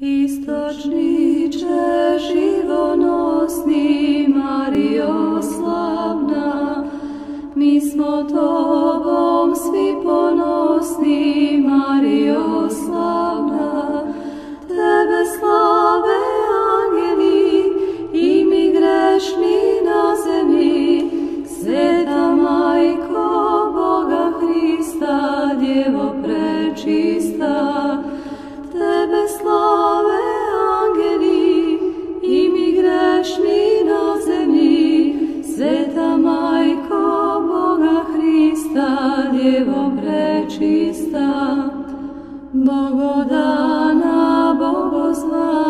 Istočniče živonosni Mario slavna, mi smo tobom svi ponosni Mario slavna, tebe slave angeli i mi grešni evo prečista, Bogodana, Bogozna,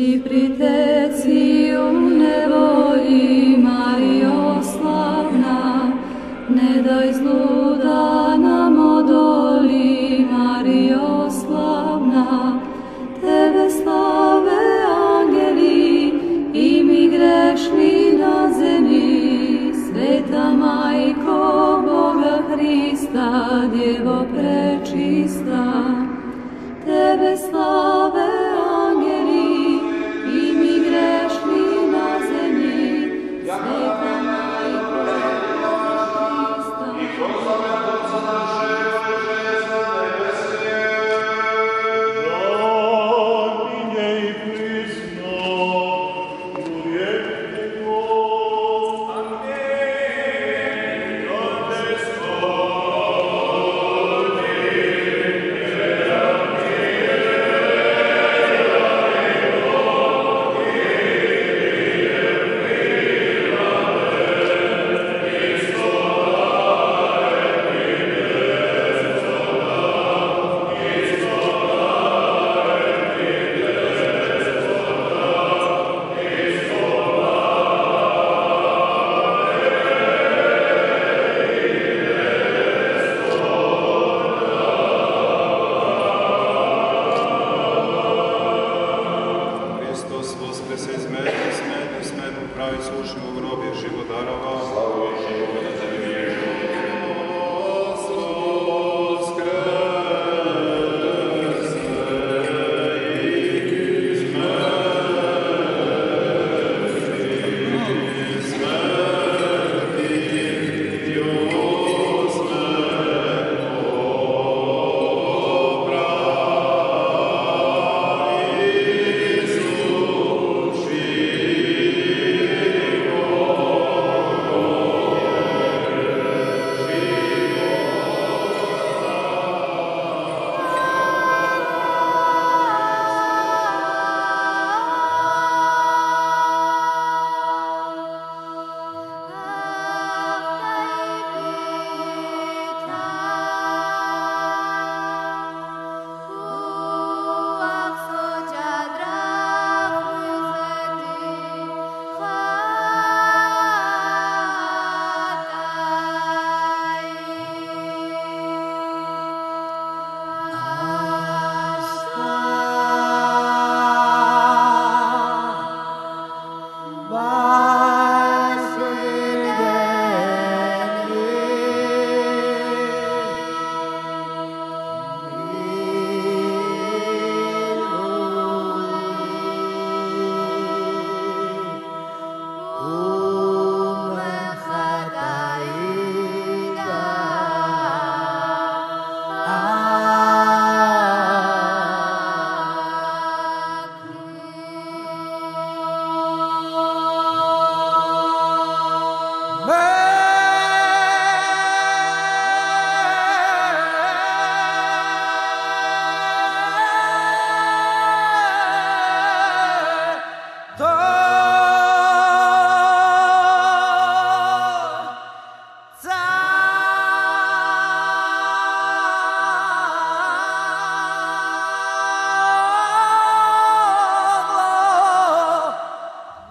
i priteci u nevoljima i oslavna, ne daj zlu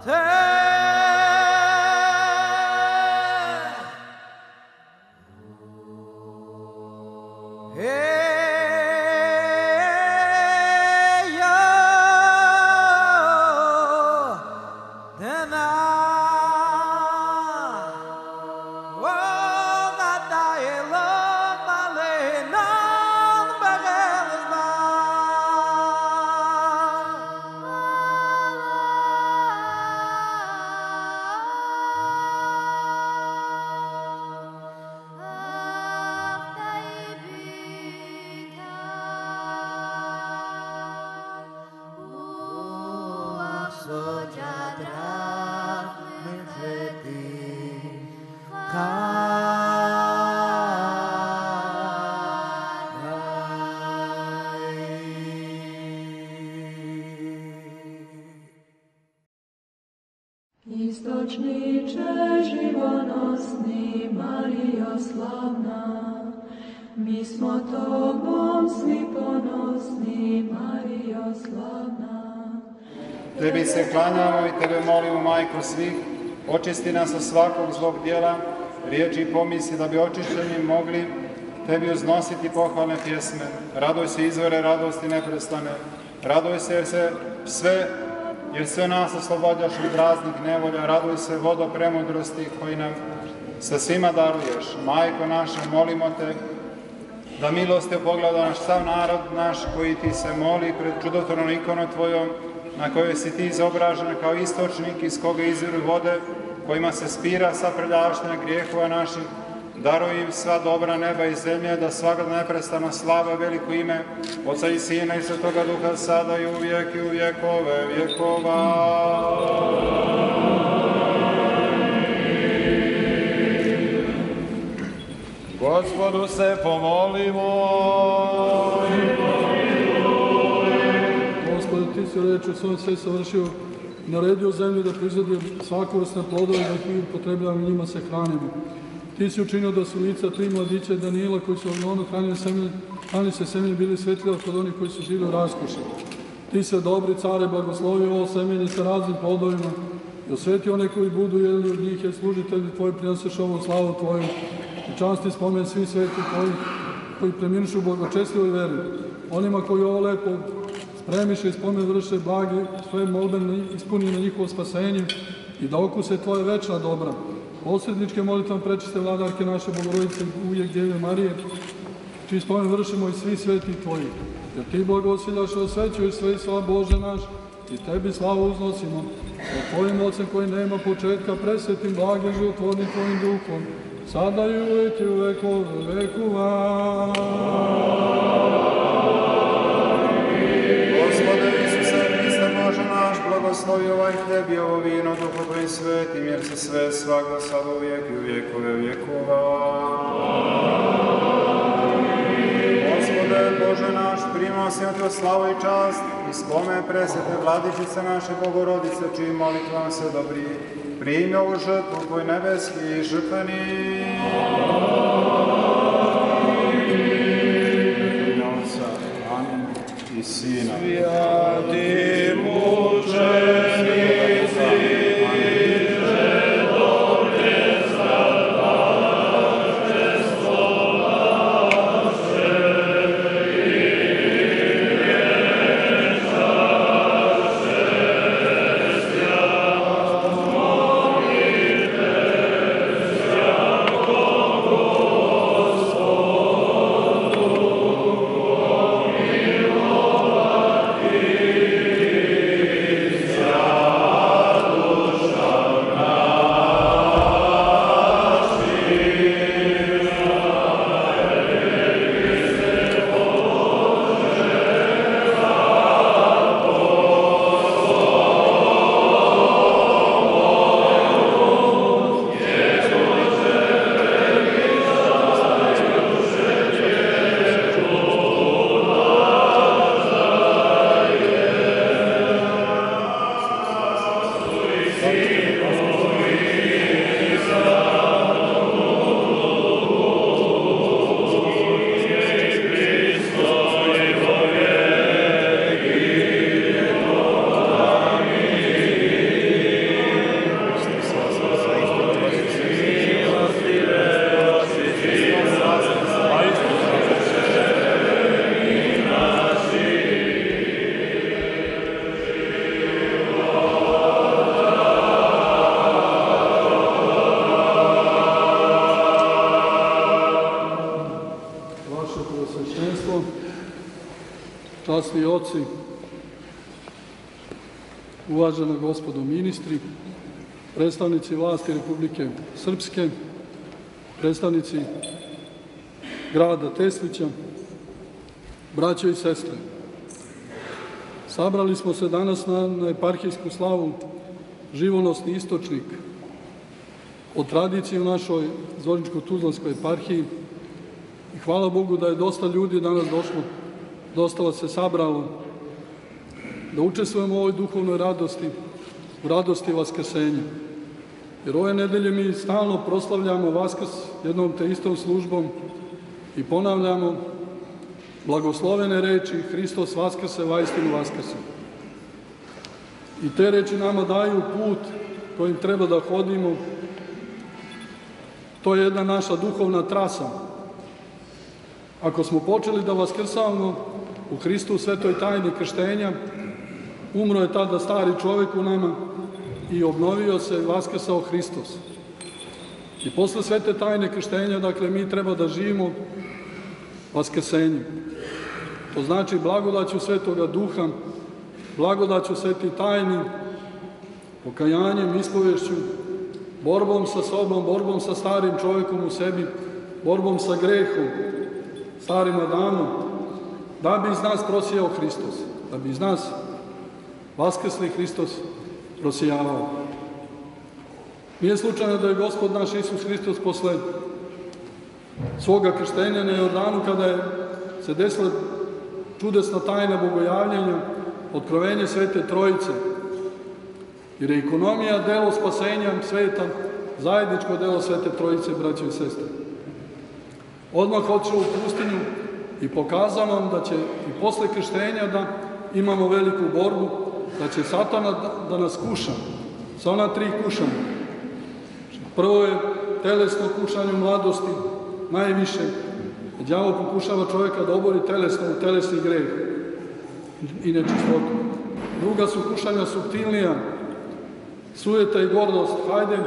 对。Istočniče živonosni, Marijo slavna, mi smo tobom svi ponosni, Marijo slavna. Tebi se klanjamo i Tebe molimo, Majko svih, očisti nas od svakog zlog dijela, riječi i pomisli da bi očišćeni mogli Tebi uznositi pohvalne pjesme. Radoj se izvore radosti neprestane. Radoj se jer se sve jer sve nas oslobađaš od raznih nevolja, raduj se vodo premudrosti koji nam sa svima daruješ. Majko naša, molimo te da milosti naš sav narod naš koji ti se moli pred čudotvornom ikonom tvojom, na kojoj si ti izobražen kao istočnik iz koga izviru vode, kojima se spira sa prljavština grijehova naših, Daruj im sva dobra neba i zemlje, da svakad neprestano slava veliko ime Oca i Sina i Svetoga Duha, sada i uvijek i u vjekove vjekova. Gospodu se pomolimo. Gospodu, ti si reč u svom sve savršio, naredio zemlju da proizvodi svakovrsne plodove da ih upotrebljavamo i njima se hranimo. Ti si učinio da su lica tri mladića Danila koji su ono hranili semenje, hranili se semenje bili svetljiva kod onih koji su žili u raskoši. Ti se dobri care blagoslovi ovo semenje sa raznim plodovima i osveti one koji budu jedni od njih je služitelji tvoji prinoseš ovu slavu tvoju i časti spomen svi sveti tvoji koji preminušu u blagočestivoj veri. Onima koji ovo lepo spremiše i spomen vrše blagi, svoje molbe ispuni na njihovo spasenje i da okuse tvoje večna dobra Posredničke molitvom prečiste vladarke naše Bogorodice uvijek Djeve Marije, čiji spomen vršimo i svi sveti Tvoji. Jer Ti blagosiljaš i osvećuješ sve i sva Bože naš, i Tebi slavu uznosimo. O Tvojim ocem koji nema početka, presvetim, blagim, životvornim Tvojim duhom, sada i uvijek i u vekove vekova. Blagoslovi ovaj hljeb i ovo vino duhu tvojim svetim, jer se sve svakda sad uvijek i u vjekove vjekova. Gospode Bože naš, primao si od slavu i čast i spome presete vladičice naše Bogorodice, čiji molitvam se dobri. Primi ovu žrtvu tvoj nebeski žrtveni. Amin. I Sina. Svijati predstavnici vlasti Republike Srpske, predstavnici grada Teslića, braćo i sestre. Sabrali smo se danas na, na eparhijsku slavu živonosni istočnik od tradicije u našoj Zvorničko-Tuzlanskoj eparhiji i hvala Bogu da je dosta ljudi danas došlo, dosta vas se sabralo da učestvujemo u ovoj duhovnoj radosti, u radosti Vaskrsenja. Jer ove nedelje mi stalno proslavljamo Vaskrs jednom te istom službom i ponavljamo blagoslovene reči Hristos Vaskrse, vajstinu Vaskrse. I te reči nama daju put kojim treba da hodimo. To je jedna naša duhovna trasa. Ako smo počeli da vaskrsavamo u Hristu u svetoj tajni krštenja, umro je tada stari čovek u nama i obnovio se vaskrsao Hristos. I posle svete tajne krštenja, dakle, mi treba da živimo vaskrsenjem. To znači blagodaću svetoga duha, blagodaću sveti tajni, pokajanjem, ispovešću, borbom sa sobom, borbom sa starim čovekom u sebi, borbom sa grehom, starim Adamom, da bi iz nas prosijao Hristos, da bi iz nas vaskrsli Hristos prosijavao. Nije slučajno da je Gospod naš Isus Hristos posle svoga krštenja na Jordanu, kada je se desila čudesna tajna bogojavljenja, otkrovenje Svete Trojice, jer je ekonomija delo spasenja sveta, zajedničko delo Svete Trojice, braće i sestre. Odmah otišao u pustinju i pokazao nam da će i posle krštenja da imamo veliku borbu, da će satana da nas kuša, sa ona tri kušanja. Prvo je telesno kušanje u mladosti, najviše. Đavo pokušava čovjeka da obori telesno u telesni greh i nečistotu. Druga su kušanja subtilnija, sujeta i gordost. Hajde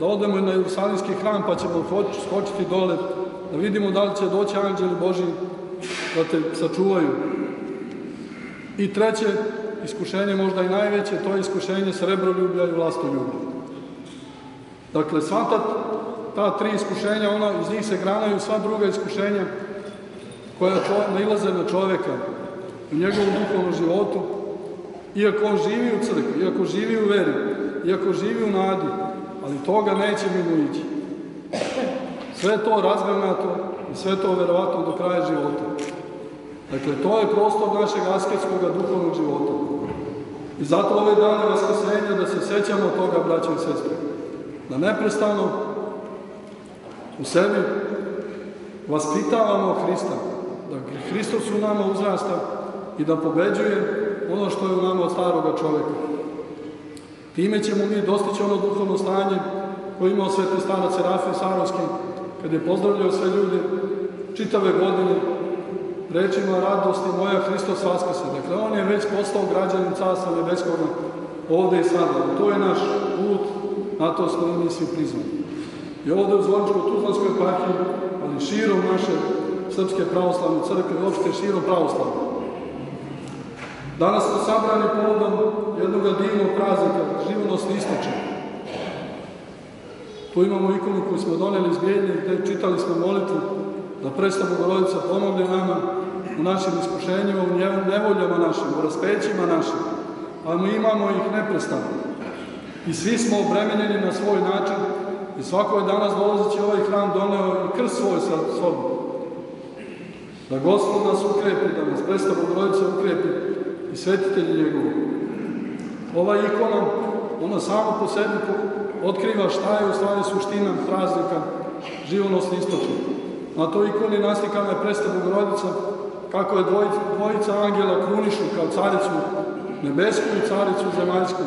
da odemo na Jerusalimski hram pa ćemo skočiti dole, da vidimo da li će doći anđeli Boži da te sačuvaju. I treće, iskušenje možda i najveće, to je iskušenje srebroljublja i vlastoljublja. Dakle, sva ta, ta tri iskušenja, ona, iz njih se granaju sva druga iskušenja koja nailaze na čoveka u njegovom duhovnom životu, iako on živi u crkvi, iako živi u veri, iako živi u nadi, ali toga neće mimo ići. Sve to razgranato i sve to verovatno do kraja života. Dakle, to je prostor našeg asketskog duhovnog života. I zato ove dane vaskrsenja da se sećamo toga, braće i sestre. Da neprestano u sebi vaspitavamo Hrista. Da Hristos u nama uzrasta i da pobeđuje ono što je u nama od staroga čoveka. Time ćemo mi dostići ono duhovno stanje koje imao sveti starac Serafin Sarovski, kad je pozdravljao sve ljude čitave godine rečima radosti moja Hristos Vaskrse. Dakle, on je već postao građanin Carstva Nebeskoga ovde i sada. To je naš put, na to smo mi svi prizvani. I ovde u Zvoničko-Tuzlanskoj eparhiji, ali širom naše Srpske pravoslavne crkve, uopšte širom pravoslavne. Danas smo sabrani povodom jednog divnog praznika, živonosni istočan. Tu imamo ikonu koju smo doneli iz Bijeljne, gde čitali smo molitvu da presta Bogorodica pomogne nama u našim iskušenjima, u nevoljama našim, u raspećima našim, a mi imamo ih neprestano. I svi smo obremenjeni na svoj način i svako je danas dolazeći ovaj hram doneo i krst svoj sa sobom. Da Gospod nas ukrepi, da nas presta Bogorodica ukrepi i svetitelji njegovi. Ova ikona, ona samo po sebi otkriva šta je u stvari suština praznika živonosni istočnik. Na toj ikoni naslikana je presta Bogorodica, kako je dvojica, dvojica angela krunišu kao caricu nebesku i caricu zemaljsku.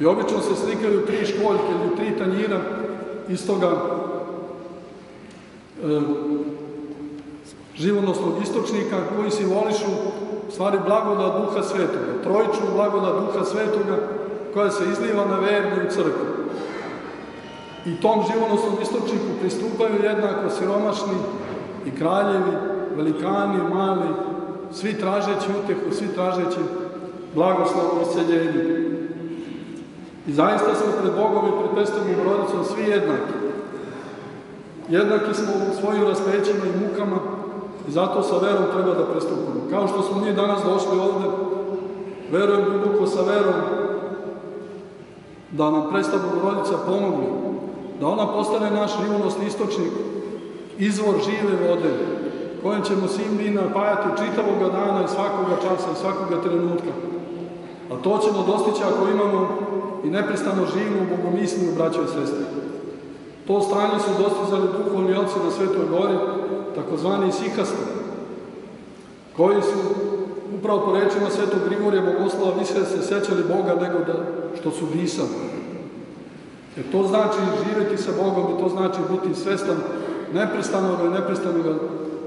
I obično se slikaju tri školjke ili tri tanjira iz toga e, živonosnog istočnika koji simbolišu stvari blagoda Duha Svetoga, trojičnu blagoda Duha Svetoga koja se izliva na vernu crkvu. I tom živonosnom istočniku pristupaju jednako siromašni i kraljevi, velikani, mali, svi tražeći utehu, svi tražeći blagoslov i isceljenje. I zaista smo pred Bogom i pred Pestom i Borodicom svi jednaki. Jednaki smo u svojim raspećima i mukama i zato sa verom treba da prestupimo. Kao što smo mi danas došli ovde, verujem duboko sa verom da nam Presta Bogorodica pomogne, da ona postane naš živonosni istočnik, izvor žive vode, kojem ćemo svim mi napajati čitavoga dana i svakoga časa i svakoga trenutka. A to ćemo dostići ako imamo i neprestano živimo bogomisliju braćo i sestre. To stanje su dostizali duhovni oci na Svetoj gori, takozvani sihasti, koji su upravo po rečima Svetog Grigorija Bogoslava više se sećali Boga nego da što su disali. Jer to znači živeti sa Bogom i to znači biti svestan neprestanog i neprestanog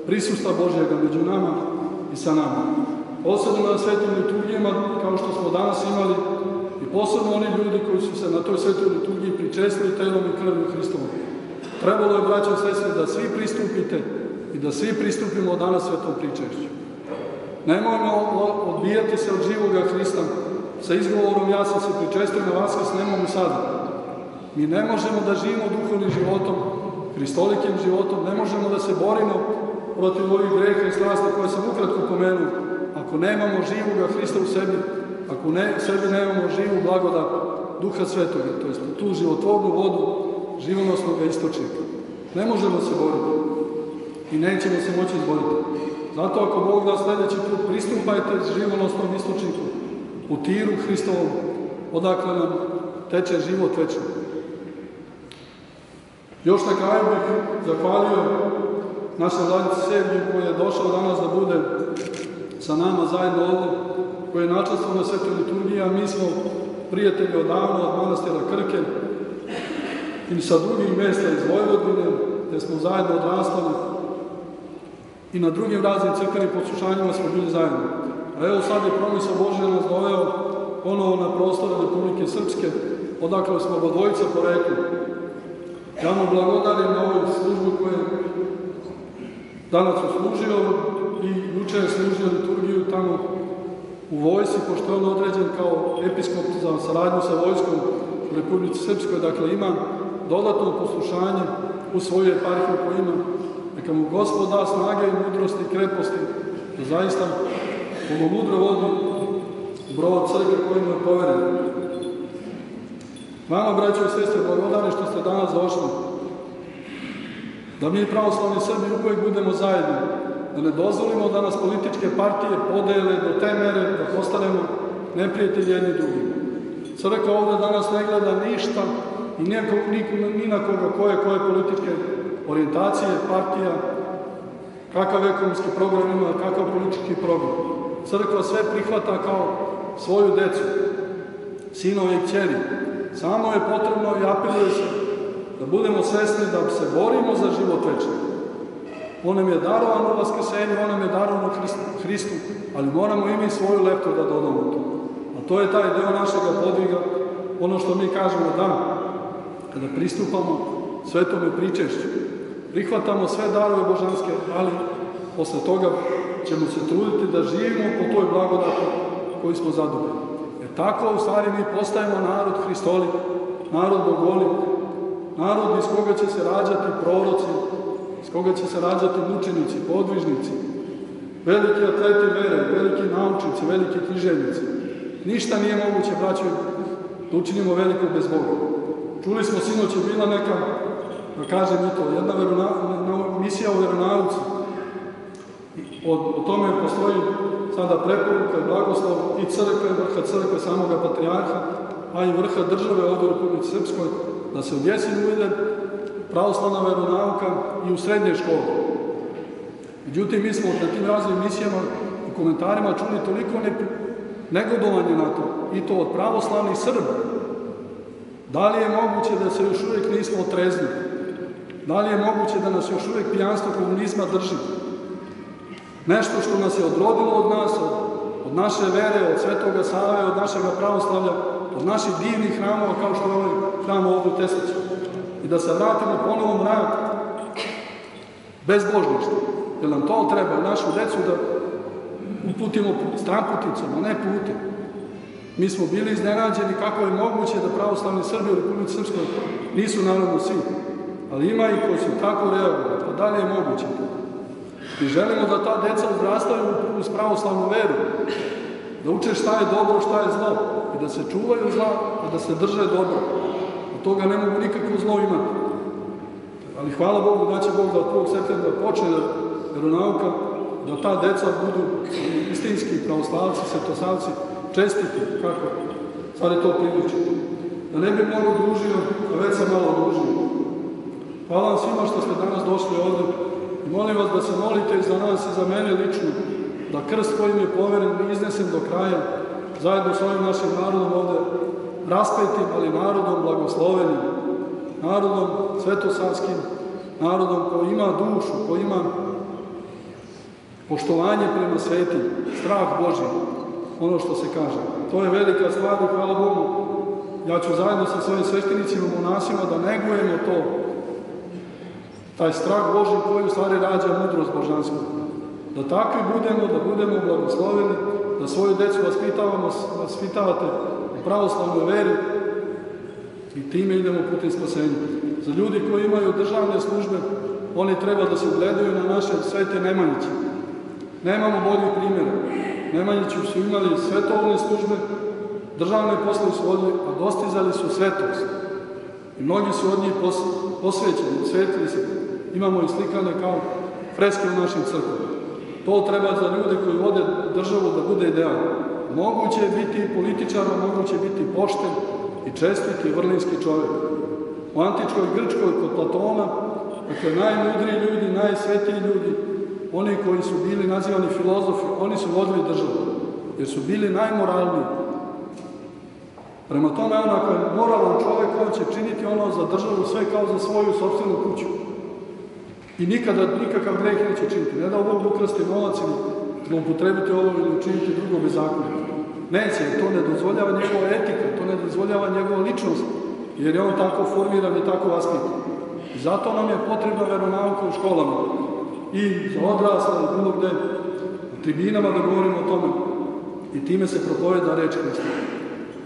prisustva Božjega među nama i sa nama. Posebno na svetim liturgijama, kao što smo danas imali, i posebno oni ljudi koji su se na toj svetoj liturgiji pričestili telom i krvim Hristovom. Trebalo je, braćo sestre, da svi pristupite i da svi pristupimo danas svetom pričešću. Nemojmo odbijati se od živoga Hrista sa izgovorom ja sam se pričestio na Vaskrs, nemamo sada. Mi ne možemo da živimo duhovnim životom, hristolikim životom, ne možemo da se borimo protiv ovih greha i strasti koje sam ukratko pomenuo. Ako nemamo živoga Hrista u sebi, ako ne, u sebi nemamo živu blagodat Duha Svetoga, to jest tu životvornu vodu živonosnog istočnika. Ne možemo se boriti i nećemo se moći izboriti. Zato ako Bog da sledeći put pristupajte živonosnom istočniku u tiru Hristovom, odakle nam teče život večni. Još na kraju bih zahvalio našem vladici Sergiju koji je došao danas da bude sa nama zajedno ovde, koji je načastvo na svetoj liturgiji, a mi smo prijatelji odavno od manastira Krke i sa drugih mesta iz Vojvodine, gde smo zajedno odrastali i na drugim raznim crkvenim poslušanjima smo bili zajedno. A evo sad je promisao Bože nas doveo ponovo na prostore Republike Srpske, odakle smo dvojica porekli. Ja mu blagodarim na ovoj službu koju danas uslužio i juče je služio liturgiju tamo u vojsi, pošto je on određen kao episkop za saradnju sa vojskom u Republici Srpskoj, dakle ima dodatno poslušanje u svojoj eparhiji koju ima. Neka mu Gospod da snage i mudrosti i kreposti da zaista ono mudro vodi brod crkve kojim je poveren. Vama, braćo i sestre, blagodane što ste danas došli. Da mi pravoslavni Srbi uvijek budemo zajedno. Da ne dozvolimo da nas političke partije podele do te mere da postanemo neprijatelji jedni drugim. Crkva ovde danas ne gleda ništa i nijako, ni na koga koje, koje političke orijentacije, partija, kakav ekonomski program ima, kakav politički program. Crkva sve prihvata kao svoju decu, sinove i kćeri. Samo je potrebno i apeluje se da budemo svesni da se borimo za život večni. On nam je darovan u Vaskrsenju, on nam je darovan u Hristu, ali moramo i mi svoju leptu da dodamo to. A to je taj deo našega podviga, ono što mi kažemo da, kada pristupamo svetome pričešću, prihvatamo sve darove božanske, ali posle toga ćemo se truditi da živimo po toj blagodati koju smo zadobili. Tako u stvari mi postajemo narod Hristoli, narod Bogoli, narod iz koga će se rađati proroci, iz koga će se rađati mučenici, podvižnici, veliki atleti vere, veliki naučnici, veliki književnici. Ništa nije moguće, braćo, da učinimo veliko bez Boga. Čuli smo sinoć je bila neka, da kažem i to, jedna verona, misija o veronauci. O, o tome postoji sada preporuka, blagoslov i crkve, vrha crkve samoga patrijarha, a i vrha države ovdje u Republici Srpskoj, da se u jesenu uvede pravoslavna veronauka i u srednje škole. Međutim, mi smo na tim raznim misijama i komentarima čuli toliko ne, negodovanje na to, i to od pravoslavnih Srba. Da li je moguće da se još uvijek nismo otrezni? Da li je moguće da nas još uvijek pijanstvo komunizma drži? Nešto što nas je odrodilo od nas, od, naše vere, od Svetoga Save, od našega pravoslavlja, od naših divnih hramova kao što je ovaj hram ovdje u Teslicu. I da se vratimo ponovo mrak, bezbožništvo. Jer nam to treba, našu decu da uputimo stramputicom, a ne putem. Mi smo bili iznenađeni kako je moguće da pravoslavni Srbi u Republici Srpskoj nisu naravno svi. Ali ima i koji su tako reagovali, pa da li je moguće to? I želimo da ta deca odrastaju uz pravoslavnu veru, da uče šta je dobro, šta je zlo, i da se čuvaju zla, a da se drže dobro. Od toga ne mogu nikakvo zlo imati. Ali hvala Bogu da će Bog da od 1. septembra počne da veronauka, da ta deca budu istinski pravoslavci, svetosavci, čestiti, kako sad je to priliče. Da ne bi mnogo družio, a već sam malo družio. Hvala vam svima što ste danas došli ovde i molim vas da se molite za nas i za mene lično, da krst kojim je poveren iznesem do kraja, zajedno s ovim našim narodom ovde raspetim, ali narodom blagoslovenim, narodom svetosavskim, narodom koji ima dušu, koji ima poštovanje prema svetim, strah Boži, ono što se kaže. To je velika stvar i hvala Bogu. Ja ću zajedno sa svojim sveštenicima, monasima da negujemo to, taj strah Boži koji u stvari rađa mudrost božansku. Da takvi budemo, da budemo blagosloveni, da svoju decu vaspitavamo, vaspitavate u pravoslavnoj veri i time idemo putem spasenja. Za ljudi koji imaju državne službe, oni treba da se ugledaju na naše svete Nemanjiće. Nemamo boljih primjera. Nemanjići su imali svetovne službe, državne posle su vodili, a dostizali su svetost. I mnogi su od njih pos, posvećeni, svetili se. Imamo i slikane kao freske u našim crkvama. To treba za ljude koji vode državu da bude idealno. Moguće je biti političar, moguće biti pošten i čestit i vrlinski čovjek. U antičkoj Grčkoj kod Platona, dakle najmudriji ljudi, najsvetiji ljudi, oni koji su bili nazivani filozofi, oni su vodili državu, jer su bili najmoralniji. Prema tome, on ako je moralan čovjek, on će činiti ono za državu sve kao za svoju sobstvenu kuću. I nikada nikakav greh neće činiti. Ne da Bog ukrasti novac ili zloupotrebiti ovo ili učiniti drugo bezakonje. Neće, to ne dozvoljava njegova etika, to ne dozvoljava njegova ličnost, jer je on tako formiran i tako vaspitan. Zato nam je potrebna veronauka u školama. I za odrasla i bilo gde, u tribinama da govorimo o tome. I time se propoveda reč Hrista.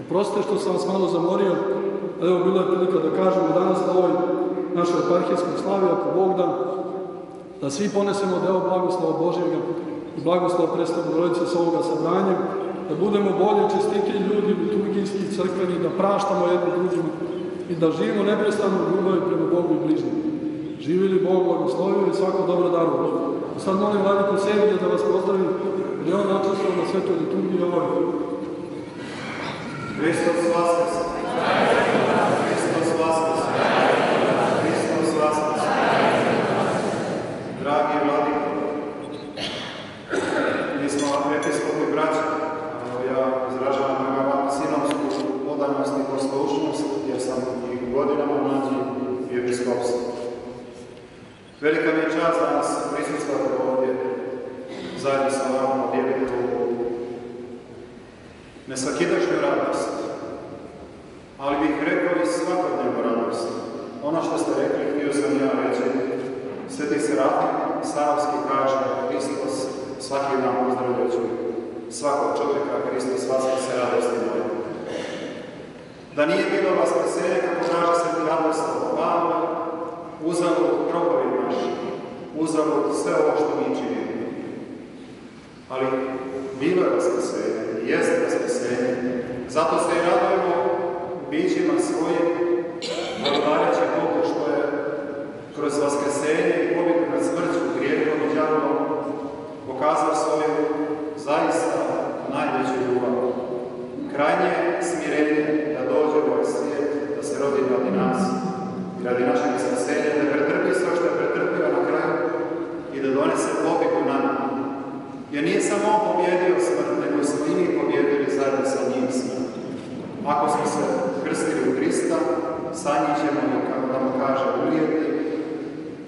Oprostite što sam vas malo zamorio, evo bilo je prilika da kažemo danas na ovoj našoj eparhijskoj slavi, ako Bog da, da svi ponesemo deo blagoslova Božjega i blagoslova predstavu rodice sa ovoga sabranja, da budemo bolje čestiti ljudi, liturgijski, crkveni, da praštamo jedni drugima i da živimo neprestano u ljubavi prema Bogu i bližnjim. Živili Bog, blagoslovio i svako dobro darovo. Sad molim Vladiko Senija da vas pozdravim, jer je on načestvo na svetoj liturgiji ovoj. Hristos Vaskrs! Hristos Vaskrs! Hristos Vaskrs! Dragi vladiko, mi smo episkopi braća, evo ja izražavam prema vama sinomsku odanost i poslušnost, jer sam i u godinama mlađi i episkopski. Velika mi je čast danas prisutstvati ovdje zajedno sa vama podijeliti ovu nesvakidašnju radost, ali bih rekao i svakodnevnu radost. Ono što ste rekli, htio sam ja reći, Sveti Serafim Savski kaže Hristos svaki dan pozdravljajući svakog čovjeka, Hristos vaske se radosti. Da nije bilo vaskrsenja, kako kaže Sveti Radoslav Pavle, uzalud grobovi naši, uzalud sve ovo što mi činimo. Ali bilo je vaskrsenje, jeste vaskrsenje, zato se i radujemo bićima svojim, благодаряći Bogu što je kroz vaskrsenje i pobjedu nad smrću, grijehom i djavolom pokazao svoju zaista najveću ljubav. Krajnje smirenje da dođe u ovaj svijet, da se rodi radi nas i radi našeg spasenja, da pretrpi sve što je pretrpio na kraju i da donese pobjedu na nama. Jer nije samo on pobjedio smrt, nego smo i mi pobjedili zajedno sa njim smrt. Ako smo se krstili u Hrista, sa njim ćemo, kako nam kaže, uvijeti,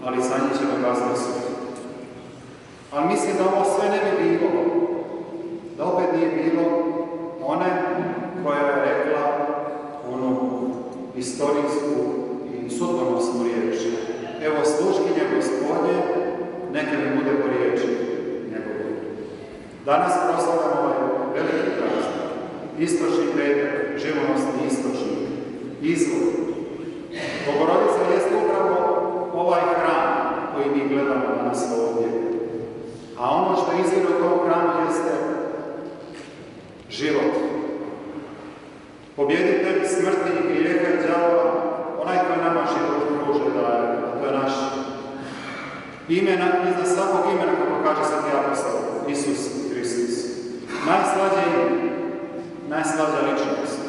ali sa njim ćemo smrt. Ali mislim da ovo sve ne bi bilo, da opet nije bilo one koja je rekla onu istorijsku i sudbonosnu riječ. Evo sluškinje gospodnje, neka mi bude po riječi njegovu. Danas proslavljamo ovaj veliki praznik, istočni petak, živonosni istočnik, izvor. Bogorodica jeste upravo ovaj hram koji mi gledamo danas ovdje. A ono što izvira u tom hramu jeste život. Pobjeditelj smrti i grijeha i djavola, onaj koji nama život pruže daje, to je naš imena, iznad svakog imena, kako kaže sveti apostol, Isus. Najslađe najslađa ličnost.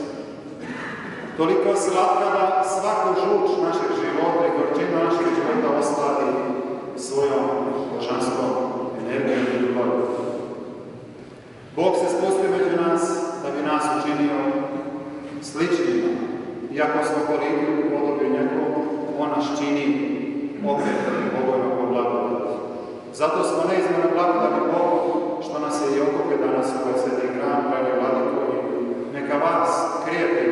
Toliko slatka da svaku žuč našeg života i gorčinu našeg života osladi svojom božanskom energijom i ljubavom. Bog se spustio među nas da bi nas učinio sličnima. Iako smo koliki u podobju njegovom, on nas čini opet Bogovima blagodat. Zato smo neizmjerno blagodati Bogu što nas je i okupio danas u ovaj sveti hram, pravi vladikovi. Neka vas krijepi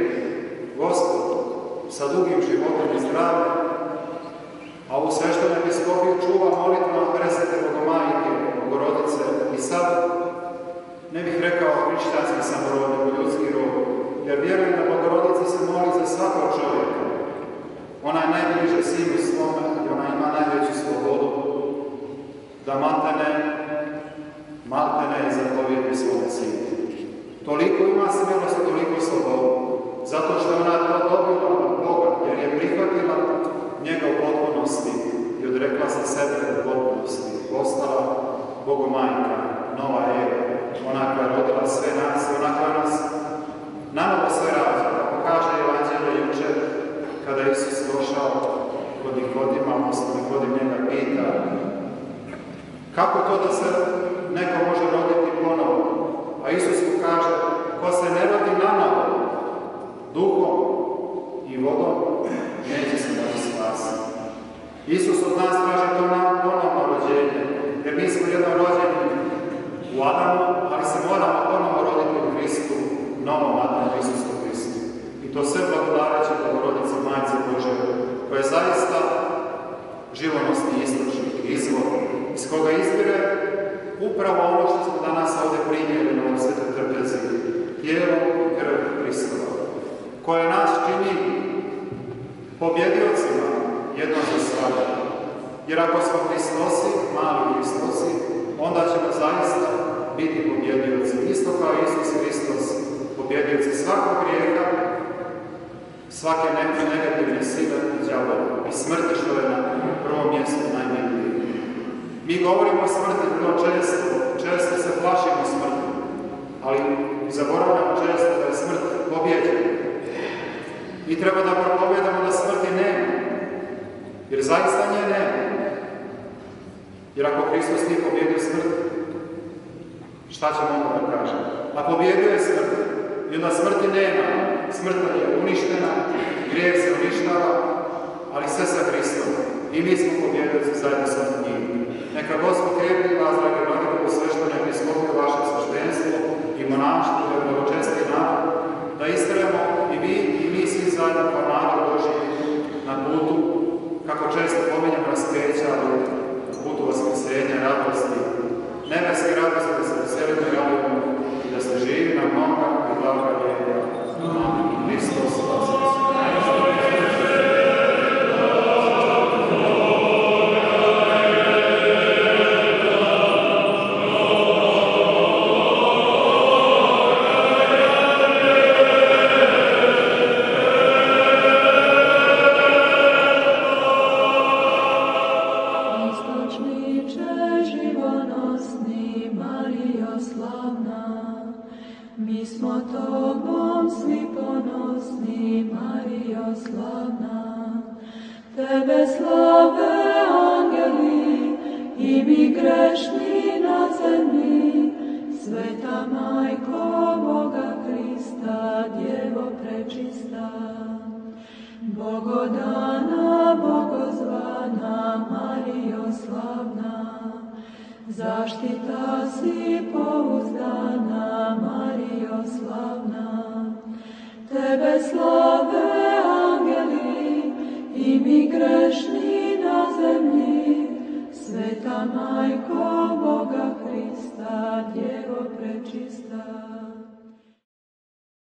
Gospod sa dugim životom i zdravljem, a u sveštenoj episkopiju čuva molitva presvete Bogomajke, Bogorodice i sad ne bih rekao hrišćanski sam rod, nego ljudski rod, jer vjerujem da Bogorodica se moli za svakog čovjeka. Ona je najbliže sinu svome i ona ima najveću slobodu da maltene, maltene i zapovjedi svome sinu. Toliko ima smjelost i toliko slobodu, zato što ona to dobila od Boga, jer je prihvatila njega u potpunosti i odrekla se sebe u potpunosti. Postala Bogomajka, nova Eva, ona koja je rodila sve nas, ona koja nas nanovo sve rađa, kako kaže Evanđelje jučer, kada je Isus došao kod Nikodima, odnosno Nikodim njega pita kako to da se neko može roditi ponovo? A Isus mu kaže, ko se ne rodi nanovo, duhom i vodom, neće se moći spasiti. Isus od nas traži to ponovno rođenje, jer mi smo jedno rođeni u Adamu, ali se moramo ponovno roditi u Hristu, novom Adamu Isusu Hristu. I to sve blagodaraće Bogorodice Majce Bože, koja je zaista živonosni istočnik, izvor, iz koga izbire upravo ono što smo danas ovdje primjeli na ovom svetoj trpezi, tijelo i krv Hristova, koja nas čini pobjediocima jedno za svada. Jer ako smo Hristosi, mali Hristosi, onda ćemo zaista biti pobjedioci. Isto kao Isus Hristos, pobjedioci svakog grijeha, svake neke negativne sile i djavola i smrti što je na prvom mjestu najmilije. Mi govorimo o smrti vrlo često, često se plašimo smrti, ali zaboravljamo često da je smrt pobjeđena. I treba da propovedamo da jer zaista nje nema. Jer ako Hristos nije pobjedio smrt, šta ćemo onda da kažemo? A pobjedio je smrt, i onda smrti nema, smrt je uništena, grijeh se uništava, ali sve sa Hristom. I mi smo pobjedili zajedno sa njim. Neka Gospod krijepi vas, dragi brati, u sveštene episkopiju vaše sveštenstvo i monaštvo, je blagočesti narod, da istrajemo i vi i mi svi zajedno kao narod Boži na putu, kako često pominjamo raspeća, ali putu vaskrsenja, radosti, nebeske radosti, da se veselimo i radimo i da se živi na mnoga i blaga vijeka. Amin. Hristos, Vaskrsenja. slavna, zaštita si pouzdana, Marijo slavna. Tebe slave angeli i mi grešni na zemlji, Sveta Majko Boga Hrista, Djevo prečista.